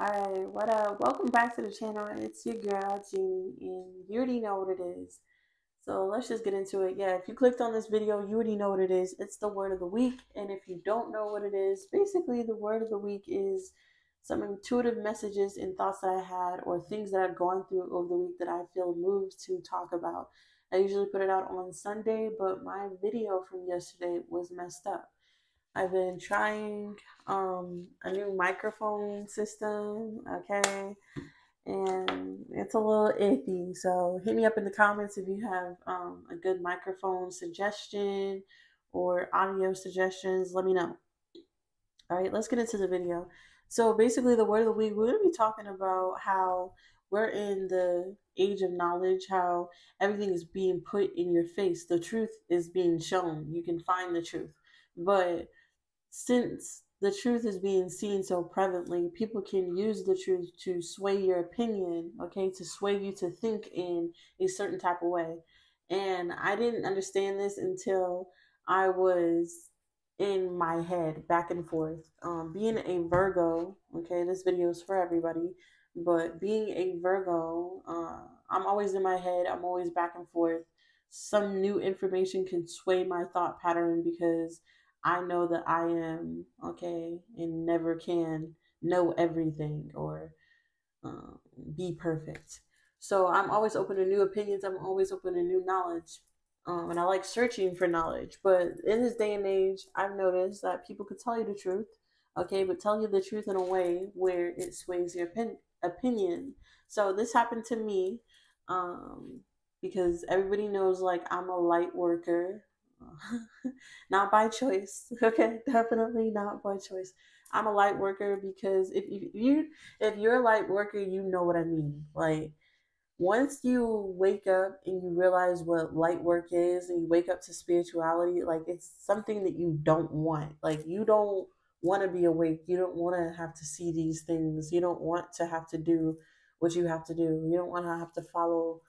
Alright, what up? Welcome back to the channel. It's your girl, Jeannie, and you already know what it is. So let's just get into it. Yeah, if you clicked on this video, you already know what it is. It's the word of the week. And if you don't know what it is, basically the word of the week is some intuitive messages and thoughts that I had or things that I've gone through over the week that I feel moved to talk about. I usually put it out on Sunday, but my video from yesterday was messed up. I've been trying um, a new microphone system, okay, and it's a little iffy. So hit me up in the comments if you have um, a good microphone suggestion or audio suggestions. Let me know. All right, let's get into the video. So basically, the word of the week, we're going to be talking about how we're in the age of knowledge, how everything is being put in your face. The truth is being shown. You can find the truth. But since the truth is being seen so prevalently, people can use the truth to sway your opinion, okay, to sway you to think in a certain type of way. And I didn't understand this until I was in my head back and forth. Um, being a Virgo, okay, this video is for everybody, but being a Virgo, uh, I'm always in my head, I'm always back and forth. Some new information can sway my thought pattern because I know that I am okay and never can know everything or uh, be perfect. So I'm always open to new opinions. I'm always open to new knowledge. Um, and I like searching for knowledge. But in this day and age, I've noticed that people could tell you the truth, okay, but tell you the truth in a way where it sways your opin- opinion. So this happened to me um, because everybody knows like I'm a light worker. not by choice. Okay, definitely not by choice. I'm a light worker because if you, if you if you're a light worker, you know what I mean. Like once you wake up and you realize what light work is and you wake up to spirituality, like it's something that you don't want. Like you don't want to be awake. You don't want to have to see these things. You don't want to have to do what you have to do. You don't want to have to follow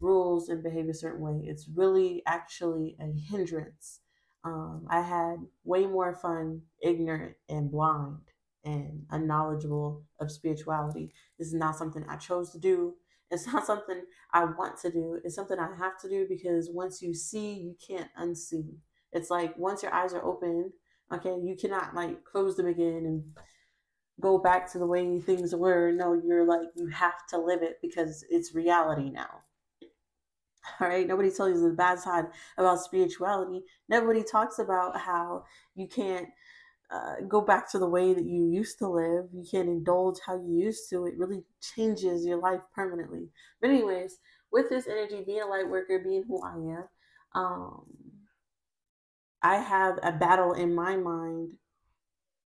rules and behave a certain way. It's really actually a hindrance. Um, I had way more fun ignorant and blind and unknowledgeable of spirituality. This is not something I chose to do. It's not something I want to do. It's something I have to do because once you see, you can't unsee. It's like once your eyes are open, okay, you cannot like close them again and go back to the way things were. No, you're like, you have to live it because it's reality now. All right, nobody tells you the bad side about spirituality. Nobody talks about how you can't uh, go back to the way that you used to live. You can't indulge how you used to. It really changes your life permanently. But anyways, with this energy, being a light worker, being who I am, um, I have a battle in my mind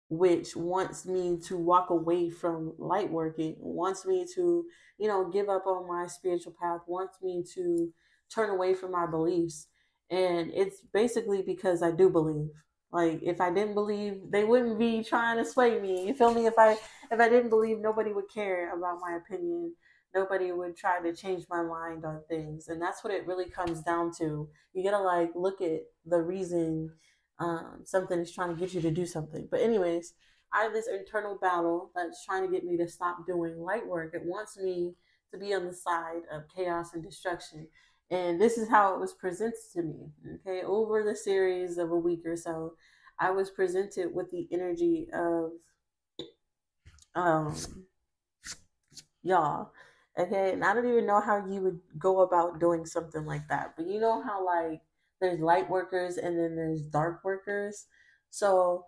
which wants me to walk away from light working, wants me to, you know, give up on my spiritual path, wants me to turn away from my beliefs. And it's basically because I do believe. Like if I didn't believe, they wouldn't be trying to sway me. You feel me? If I if I didn't believe, nobody would care about my opinion. Nobody would try to change my mind on things. And that's what it really comes down to. You gotta like look at the reason um, something is trying to get you to do something. But anyways, I have this internal battle that's trying to get me to stop doing light work. It wants me to be on the side of chaos and destruction. And this is how it was presented to me. Okay, over the series of a week or so, I was presented with the energy of um y'all. Okay, and I don't even know how you would go about doing something like that. But you know how like there's light workers and then there's dark workers. So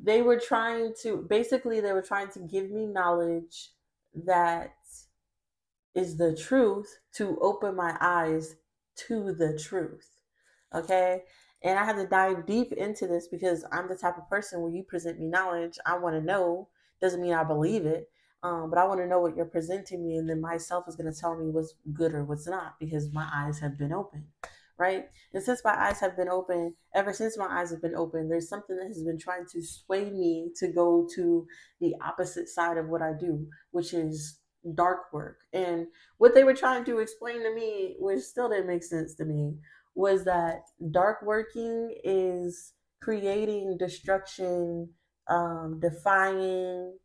they were trying to basically they were trying to give me knowledge that is the truth to open my eyes to the truth. Okay? And I had to dive deep into this because I'm the type of person where you present me knowledge, I want to know. Doesn't mean I believe it. Um, but I want to know what you're presenting me, and then myself is going to tell me what's good or what's not because my eyes have been open, right? And since my eyes have been open, ever since my eyes have been open, there's something that has been trying to sway me to go to the opposite side of what I do, which is dark work. And what they were trying to explain to me, which still didn't make sense to me, was that dark working is creating destruction, um, defying,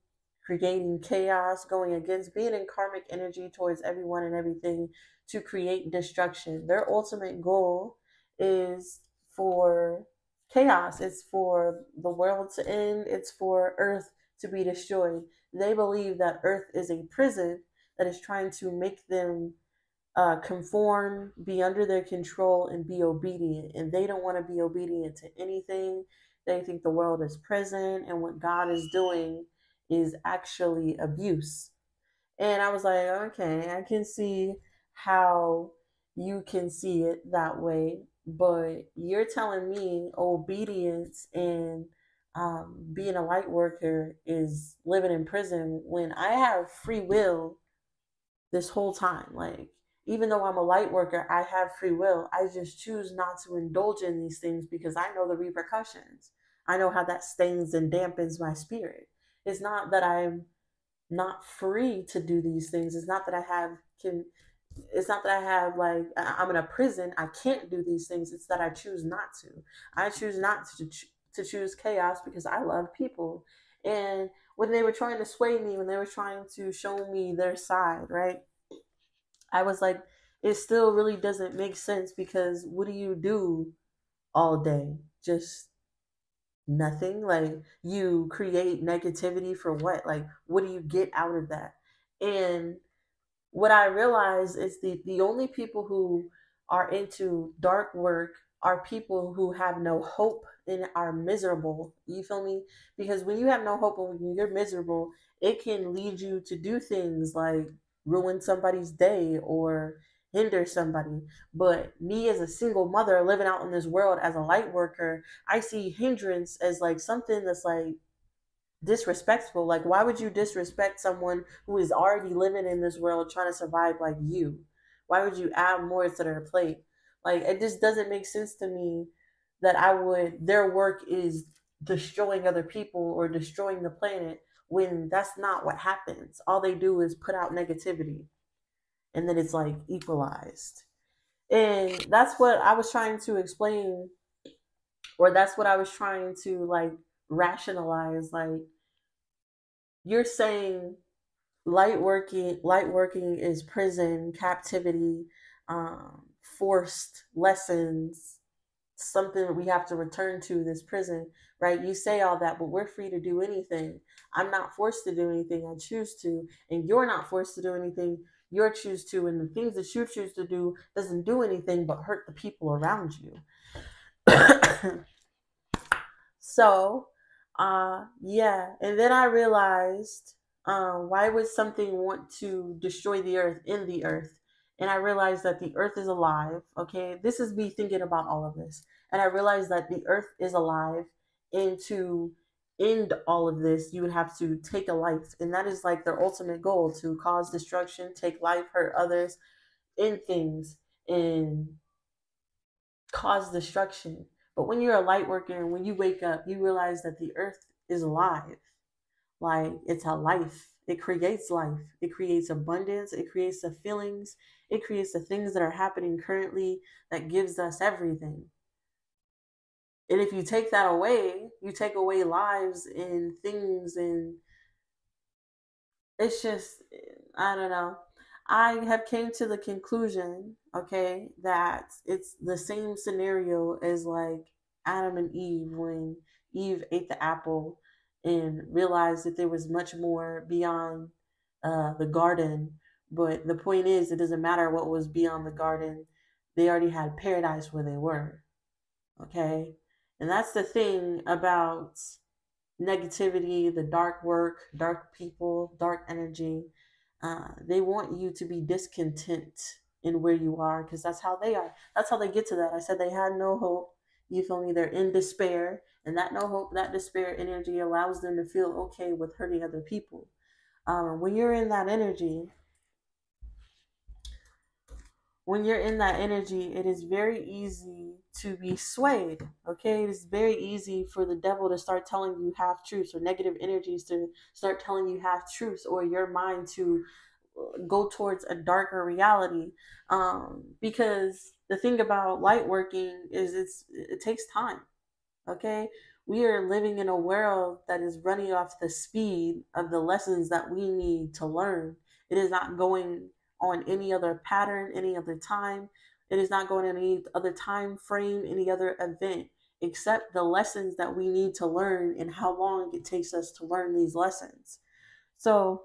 creating chaos, going against being in karmic energy towards everyone and everything to create destruction. Their ultimate goal is for chaos, it's for the world to end, it's for Earth to be destroyed. They believe that Earth is a prison that is trying to make them uh, conform, be under their control, and be obedient. And they don't want to be obedient to anything. They think the world is prison, and what God is doing is actually abuse. And I was like, okay, I can see how you can see it that way, but you're telling me obedience and um, being a light worker is living in prison when I have free will this whole time. Like, even though I'm a light worker, I have free will. I just choose not to indulge in these things because I know the repercussions. I know how that stains and dampens my spirit. It's not that I'm not free to do these things. It's not that I have can it's not that I have like I'm in a prison. I can't do these things. It's that I choose not to. I choose not to to choose chaos because I love people. And when they were trying to sway me, when they were trying to show me their side, right? I was like, it still really doesn't make sense because what do you do all day? Just nothing. Like you create negativity for what? Like what do you get out of that? And what I realize is the the only people who are into dark work are people who have no hope and are miserable. You feel me? Because when you have no hope and when you're miserable, it can lead you to do things like ruin somebody's day or hinder somebody. But me as a single mother living out in this world as a light worker, I see hindrance as like something that's like disrespectful. Like, why would you disrespect someone who is already living in this world trying to survive like you? Why would you add more to their plate? Like, it just doesn't make sense to me that I would, their work is destroying other people or destroying the planet when that's not what happens. All they do is put out negativity and then it's like equalized. And that's what I was trying to explain, or that's what I was trying to like rationalize. Like, you're saying light working, light working is prison, captivity, um, forced lessons, something we have to return to this prison, right? You say all that, but we're free to do anything. I'm not forced to do anything. I choose to, and you're not forced to do anything you choose to and the things that you choose to do doesn't do anything but hurt the people around you. So uh yeah and then i realized uh, why would something want to destroy the earth in the earth? And i realized that the earth is alive okay? This is me thinking about all of this. And i realized that the earth is alive and to end all of this, you would have to take a life. And that is like their ultimate goal to cause destruction, take life, hurt others, end things, and cause destruction. But when you're a light worker and when you wake up, you realize that the earth is alive. Like it's a life. It creates life. It creates abundance. It creates the feelings. It creates the things that are happening currently that gives us everything. And if you take that away, you take away lives and things and it's just I don't know. I have came to the conclusion, okay, that it's the same scenario as like Adam and Eve when Eve ate the apple and realized that there was much more beyond uh, the garden. But the point is, it doesn't matter what was beyond the garden. They already had paradise where they were. Okay. And that's the thing about negativity, the dark work, dark people, dark energy. Uh, they want you to be discontent in where you are because that's how they are. That's how they get to that. I said they had no hope. You feel me? They're in despair. And that no hope, that despair energy allows them to feel okay with hurting other people. Um, when you're in that energy, when you're in that energy, it is very easy to be swayed. Okay, it is very easy for the devil to start telling you half truths or negative energies to start telling you half truths or your mind to uh, go towards a darker reality. Um, because the thing about light working is it's it takes time. Okay, we are living in a world that is running off the speed of the lessons that we need to learn. It is not going on any other pattern, any other time. It is not going any other time frame, any other event, except the lessons that we need to learn and how long it takes us to learn these lessons. So,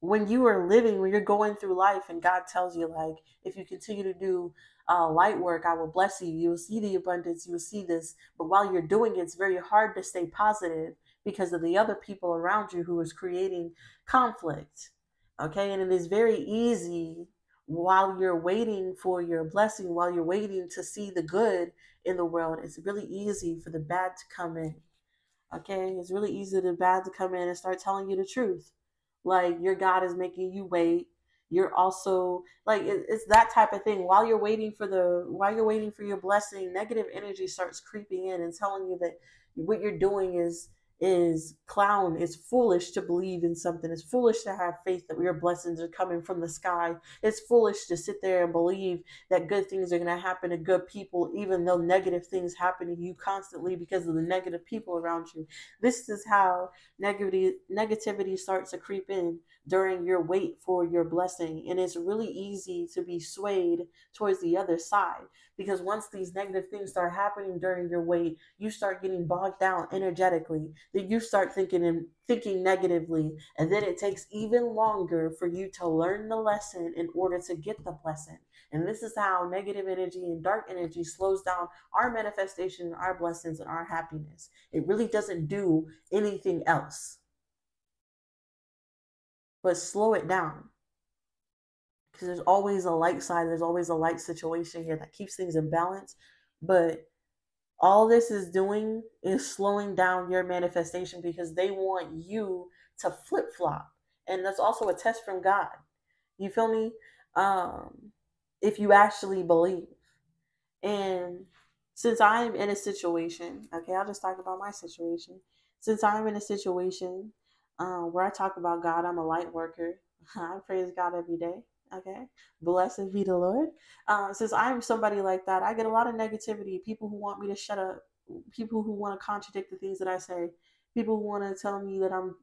when you are living, when you're going through life, and God tells you, like, if you continue to do uh, light work, I will bless you. You will see the abundance, you will see this. But while you're doing it, it's very hard to stay positive because of the other people around you who is creating conflict. Okay, and it is very easy while you're waiting for your blessing, while you're waiting to see the good in the world, it's really easy for the bad to come in. Okay, it's really easy for the bad to come in and start telling you the truth. Like your God is making you wait. You're also like it, it's that type of thing. While you're waiting for the while you're waiting for your blessing, negative energy starts creeping in and telling you that what you're doing is is clown it's foolish to believe in something. It's foolish to have faith that your blessings are coming from the sky. It's foolish to sit there and believe that good things are going to happen to good people even though negative things happen to you constantly because of the negative people around you. This is how negativity negativity starts to creep in during your wait for your blessing and it's really easy to be swayed towards the other side because once these negative things start happening during your wait you start getting bogged down energetically then you start thinking and thinking negatively and then it takes even longer for you to learn the lesson in order to get the blessing. And this is how negative energy and dark energy slows down our manifestation our blessings and our happiness. It really doesn't do anything else but slow it down. Because there's always a light side there's always a light situation here that keeps things in balance but all this is doing is slowing down your manifestation because they want you to flip-flop and that's also a test from god. You feel me? Um if you actually believe. And since i'm in a situation okay i'll just talk about my situation. Since i'm in a situation uh, where i talk about god i'm a light worker i praise god every day Okay. Blessed be the Lord. Uh, since I'm somebody like that, I get a lot of negativity. People who want me to shut up, people who want to contradict the things that I say, people who want to tell me that I'm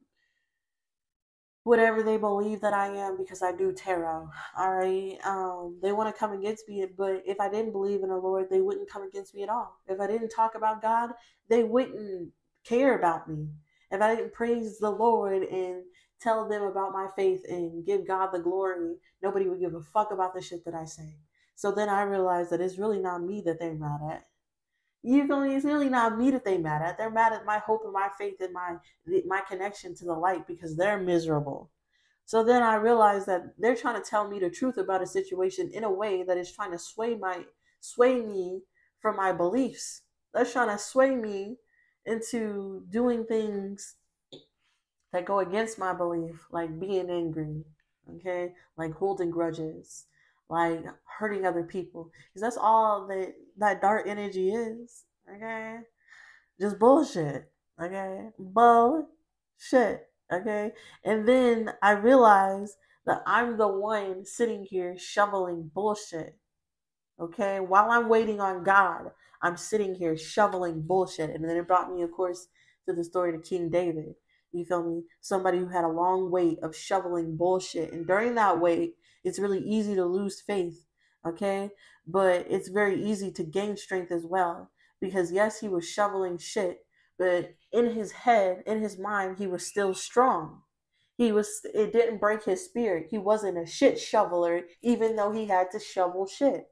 whatever they believe that I am because I do tarot. All right. Um, they want to come against me, but if I didn't believe in the Lord, they wouldn't come against me at all. If I didn't talk about God, they wouldn't care about me. If I didn't praise the Lord and tell them about my faith and give God the glory, nobody would give a fuck about the shit that I say. So then I realized that it's really not me that they're mad at. You feel me? It's really not me that they're mad at. They're mad at my hope and my faith and my my connection to the light because they're miserable. So then I realized that they're trying to tell me the truth about a situation in a way that is trying to sway my sway me from my beliefs. They're trying to sway me into doing things that go against my belief, like being angry, okay, like holding grudges, like hurting other people, because that's all that that dark energy is, okay, just bullshit, okay, bullshit, okay, and then I realize that I'm the one sitting here shoveling bullshit, okay, while I'm waiting on God, I'm sitting here shoveling bullshit, and then it brought me, of course, to the story of King David you feel me? Somebody who had a long wait of shoveling bullshit. And during that wait, it's really easy to lose faith, okay? But it's very easy to gain strength as well. Because yes, he was shoveling shit, but in his head, in his mind, he was still strong. He was it didn't break his spirit. He wasn't a shit shoveler, even though he had to shovel shit.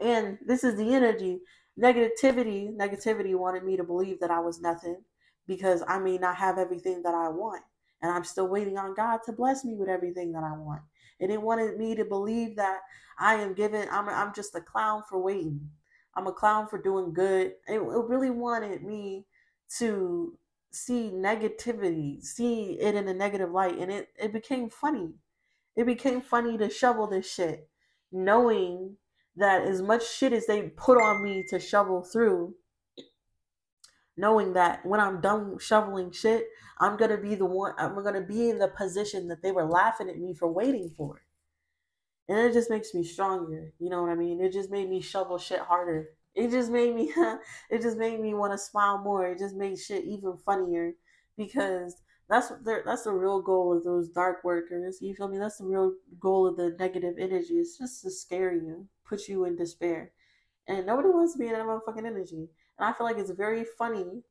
And this is the energy. Negativity, negativity wanted me to believe that I was nothing because I may not have everything that I want. And I'm still waiting on God to bless me with everything that I want. And it wanted me to believe that I am given, I'm, I'm just a clown for waiting. I'm a clown for doing good. It, it really wanted me to see negativity, see it in a negative light. And it, it became funny. It became funny to shovel this shit, knowing that as much shit as they put on me to shovel through, knowing that when I'm done shoveling shit, I'm gonna be the one. I'm gonna be in the position that they were laughing at me for waiting for. And it just makes me stronger. You know what I mean? It just made me shovel shit harder it just made me it just made me want to smile more. It just made shit even funnier because that's that's the real goal of those dark workers. You feel me? That's the real goal of the negative energy. It's just to scare you, put you in despair. And nobody wants to be in that motherfucking energy. And I feel like it's very funny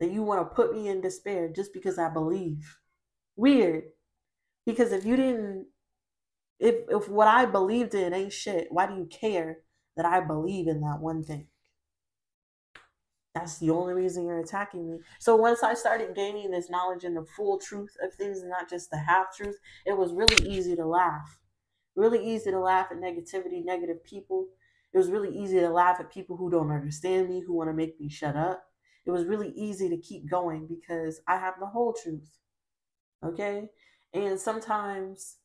that you want to put me in despair just because I believe. Weird. Because if you didn't if if what I believed in ain't shit, why do you care that I believe in that one thing? That's the only reason you're attacking me. So once I started gaining this knowledge and the full truth of things and not just the half truth, it was really easy to laugh. Really easy to laugh at negativity, negative people. It was really easy to laugh at people who don't understand me, who want to make me shut up. It was really easy to keep going because I have the whole truth. Okay? And sometimes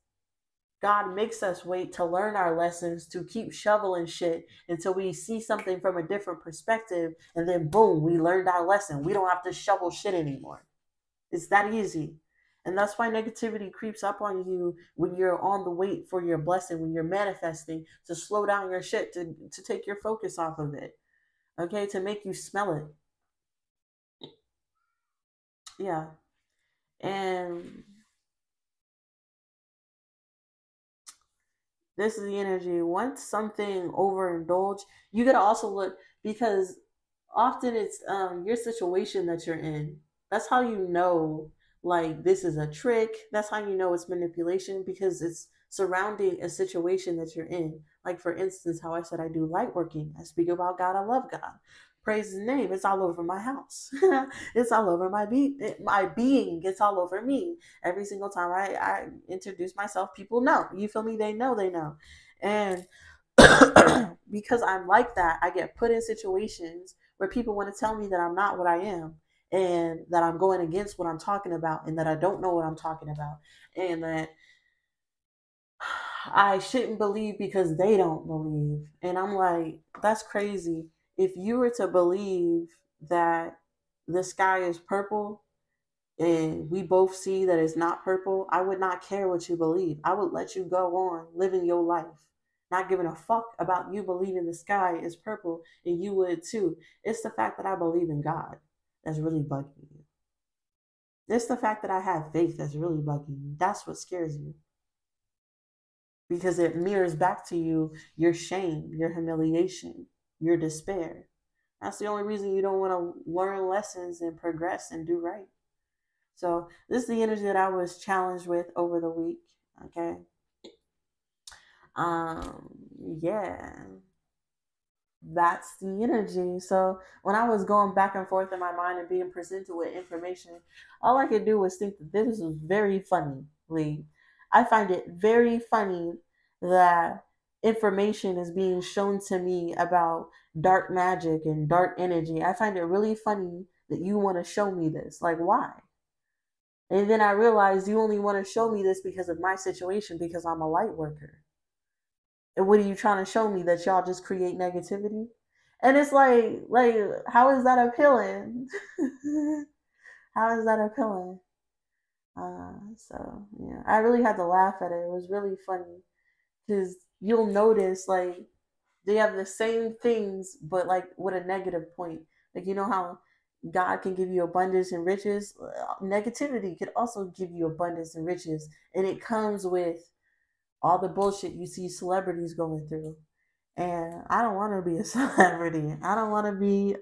God makes us wait to learn our lessons, to keep shoveling shit until we see something from a different perspective. And then, boom, we learned our lesson. We don't have to shovel shit anymore. It's that easy. And that's why negativity creeps up on you when you're on the wait for your blessing, when you're manifesting, to slow down your shit, to, to take your focus off of it. Okay, to make you smell it. Yeah. And This is the energy. Once something overindulge, you gotta also look because often it's um your situation that you're in. That's how you know like this is a trick. That's how you know it's manipulation because it's surrounding a situation that you're in. Like for instance, how I said I do light working. I speak about God. I love God. Praise his name. It's all over my house. It's all over my be my being. It's all over me. Every single time I, I introduce myself people know. You feel me? They know they know. And because i'm like that i get put in situations where people want to tell me that i'm not what i am and that i'm going against what i'm talking about and that i don't know what i'm talking about and that I shouldn't believe because they don't believe. And I'm like, that's crazy if you were to believe that the sky is purple and we both see that it's not purple, I would not care what you believe. I would let you go on living your life, not giving a fuck about you believing the sky is purple and you would too. It's the fact that I believe in God that's really bugging you. It's the fact that I have faith that's really bugging you. That's what scares you. Because it mirrors back to you your shame, your humiliation, your despair. That's the only reason you don't want to learn lessons and progress and do right. So, this is the energy that I was challenged with over the week. Okay. Um, yeah. That's the energy. So, when I was going back and forth in my mind and being presented with information, all I could do was think that this was very funny. I find it very funny that information is being shown to me about dark magic and dark energy. I find it really funny that you want to show me this. Like, why? And then I realized you only want to show me this because of my situation because I'm a light worker. And what are you trying to show me that y'all just create negativity? And it's like, like, how is that appealing? how is that appealing? Uh, so yeah, I really had to laugh at it. It was really funny because you'll notice like they have the same things but like with a negative point like you know how god can give you abundance and riches negativity could also give you abundance and riches and it comes with all the bullshit you see celebrities going through and i don't want to be a celebrity i don't want to be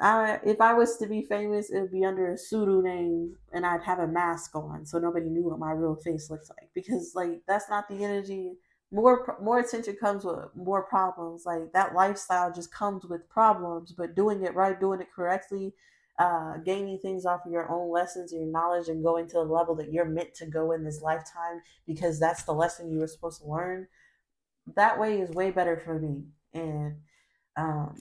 I, if I was to be famous, it would be under a pseudonym and I'd have a mask on so nobody knew what my real face looks like. Because like that's not the energy. More more attention comes with more problems. Like that lifestyle just comes with problems. But doing it right, doing it correctly, uh, gaining things off of your own lessons, and your knowledge, and going to the level that you're meant to go in this lifetime because that's the lesson you were supposed to learn. That way is way better for me. And um,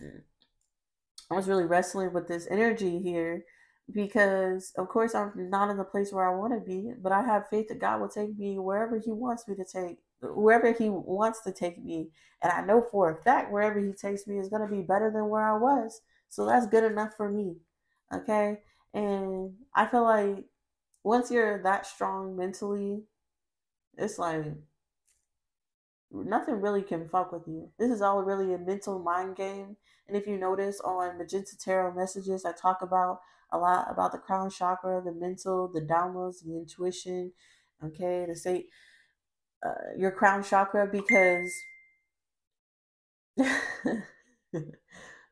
I was really wrestling with this energy here because, of course, I'm not in the place where I want to be, but I have faith that God will take me wherever He wants me to take, wherever He wants to take me. And I know for a fact wherever He takes me is going to be better than where I was. So that's good enough for me. Okay. And I feel like once you're that strong mentally, it's like nothing really can fuck with you. This is all really a mental mind game. And if you notice on Magenta Tarot messages, I talk about a lot about the crown chakra, the mental, the downloads, the intuition, okay, to say uh, your crown chakra because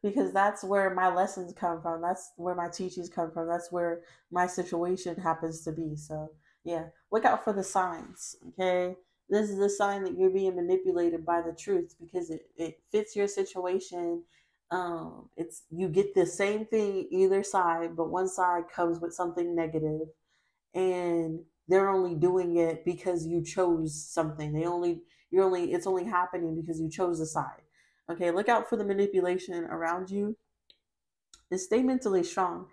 because that's where my lessons come from. That's where my teachings come from. That's where my situation happens to be. So, yeah, look out for the signs, okay? This is a sign that you're being manipulated by the truth because it, it fits your situation. Um, it's you get the same thing either side, but one side comes with something negative, and they're only doing it because you chose something. They only you're only it's only happening because you chose a side. Okay, look out for the manipulation around you. And stay mentally strong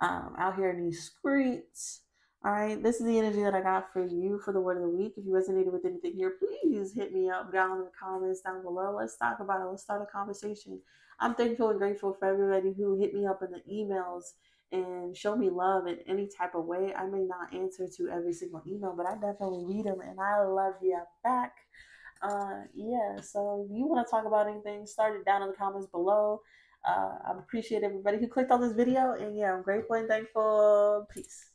um, out here in these streets. All right, this is the energy that I got for you for the word of the week. If you resonated with anything here, please hit me up down in the comments down below. Let's talk about it. Let's start a conversation. I'm thankful and grateful for everybody who hit me up in the emails and show me love in any type of way. I may not answer to every single email, but I definitely read them and I love you back. Uh, yeah, so if you want to talk about anything, start it down in the comments below. Uh, I appreciate everybody who clicked on this video, and yeah, I'm grateful and thankful. Peace.